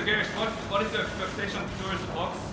Mr. What, what is your expectation towards the box